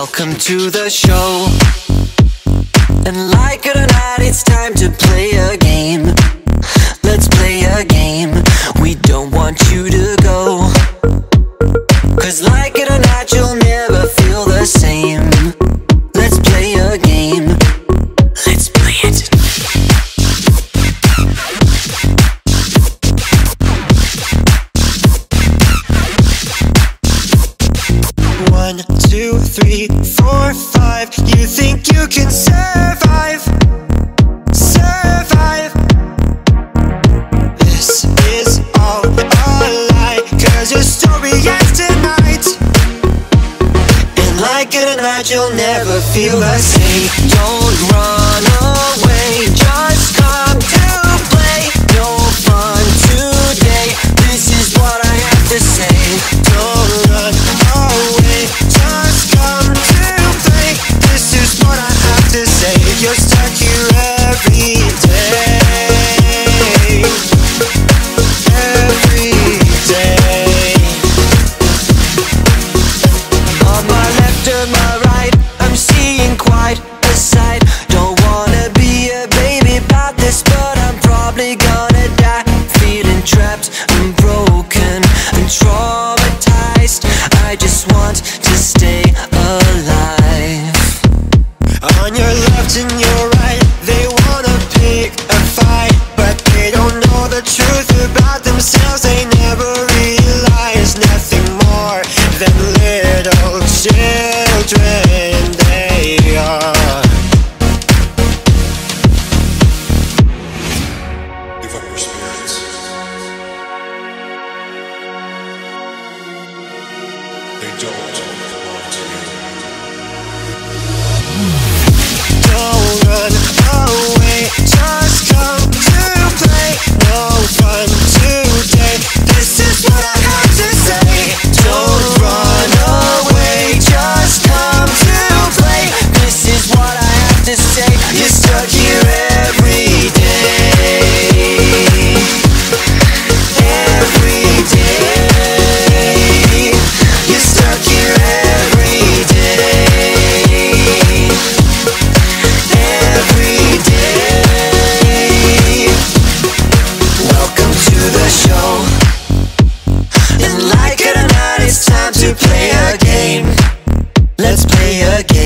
Welcome to the show. And like it or not, it's time to play a game. Let's play a game. One, two, three, four, five. You think you can survive? Survive. This is all a lie. Cause your story ends tonight. And like or not, you'll never feel the same. Don't run my right, I'm seeing quite a sight. Don't wanna be a baby about this, but I'm probably gonna die. Feeling trapped and broken and traumatized. I just want to stay alive. On your left and your right, they wanna pick a fight, but they don't know the truth about themselves. Children. They are. Your spirits. They don't play a game. Let's play a game.